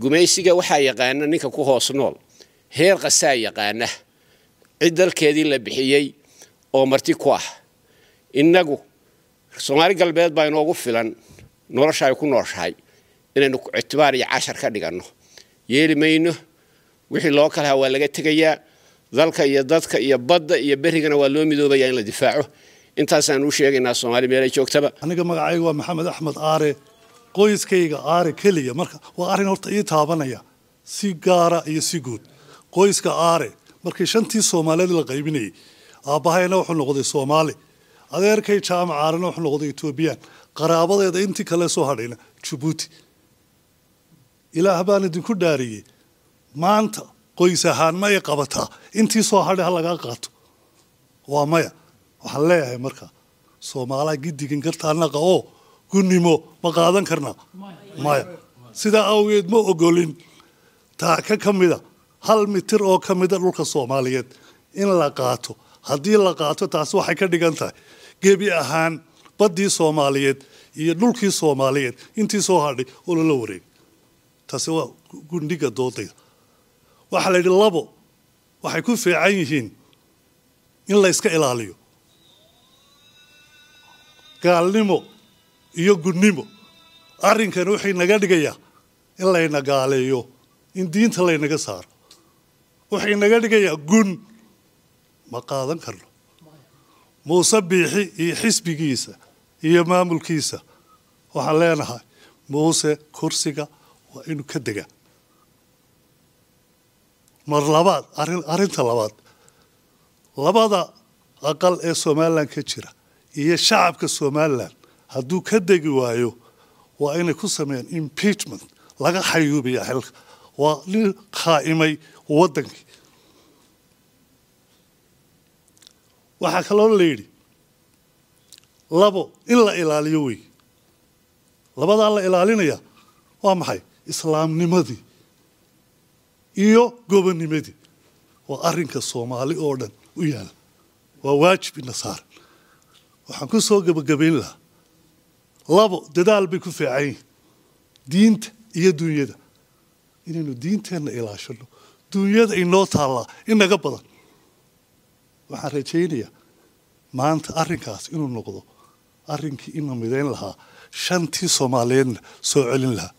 gumaysiga waxaa yaqaana ninka ku hoos nool. Heer qasaa yaqaana. Cid dalkeedii la bixiyey oo marti ku ah. Innagu soomaali galbeed baa inoogu filan. Nolosha ay ku nooshahay. Inaynu ictibaar iyo cashar ka dhiganno. Yeeli mayno. Wixii loo kalaha waa laga tegayaa. Dalka iyo dadka iyo badda iyo berrigana waa loo midoobayaa in la difaaco. Intaasaan u sheegaynaa soomaali meelay joogtaba. Aniga magacayga waa maxamed axmed aare qoyskayga aare keliya. Marka waa arrin horta ii taabanaya si gaara iyo si guud. Qoyska aare markii shantii soomaaliyeed la qaybinayay aabbahayna wuxuu noqday soomaali adeerkay jaamac aarena wuxuu noqday etoobiyaan qaraabadeeda intii kale soo hadhayna jabuuti ilaah baan idinku dhaariyey maanta qoys ahaan ma ay qabataa intii soo hadhay ha lagaa qaato. Waa maya waxaan leeyahay marka soomaalaa giddigan gartaanaqa oo gunnimo ma qaadan karnaa maya. Sidaa awgeed ma ogolin. Taaka ka mida hal mitir oo ka mida dhulka soomaaliyeed. In la qaato. Haddii la qaato taasi waxay ka dhigan tahay. Gebi ahaan baddii soomaaliyeed iyo dhulkii soomaaliyeed intii soo hadhay oo lala wareegay taasi waa gundhiga doodayda. Waxaa la yidhi labo waxay ku fiican yihiin in la yska ilaaliyo. Gaalnimo iyo gunnimo arrinkani waxay naga dhigayaa in layna gaaleeyo in diinta laynaga saaro. Waxay naga dhigayaa gun ma qaadan karno. Muuse biixi iyo xisbigiisa iyo maamulkiisa waxaan leenahay muuse kursiga waa inuu ka degaa mar labaad arrin arrinta labaad. Labada aqal ee somalilan ka jira iyo shacabka somalilan hadduu ka degi waayo waa inay ku sameeyaan impeachment. Laga xayuubiya xilka. Waa nin khaa'imay waddankii. Waxaa kaloo la yidhi labo in la ilaaliyo wey. Labadaa la ilaalinaya waa maxay? Islaamnimadii iyo gobonimadii waa arrinka soomaali oo dhan u yaalla waa waajib ina saaran waxaan ku soo gebagabayn lahaa labo dadaal bay ku fiican yihiin diinta iyo duunyada. Inaynu diinteenna ilaashano. Duunyada inoo taallaa inaga badan. Waxaan rajaynayaa maanta arrinkaas inuu noqdo arrinkii ina midayn lahaa. Shantii soomaaliyeedna soo celin lahaa